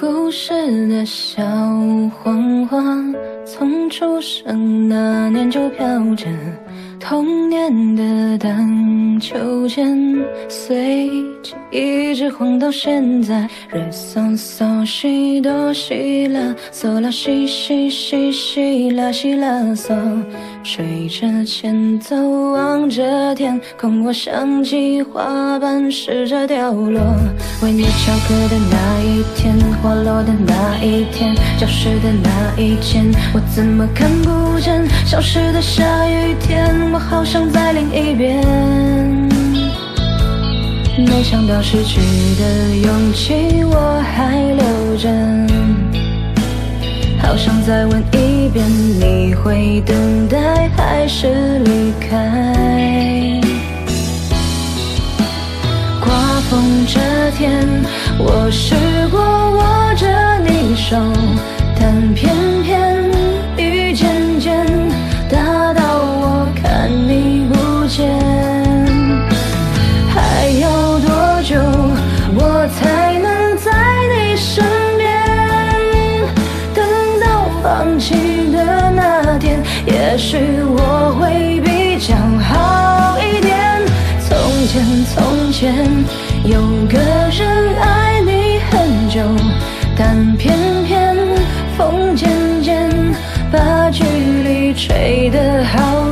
故事的小黄花，从出生那年就飘着童年的荡秋千，随记忆一直晃到现在。re sol sol si do si la sol la si si si si la si la sol，吹着前奏望着天空，我想起花瓣试着掉落。为你翘课的那一天，花落的那一天，教室的那一间，我怎么看不见？消失的下雨天。我好想再淋一遍，没想到失去的勇气我还留着，好想再问一遍，你会等待还是离开？刮风这天，我试过握着你手，许我会比较好一点。从前，从前有个人爱你很久，但偏偏风渐渐把距离吹得好远。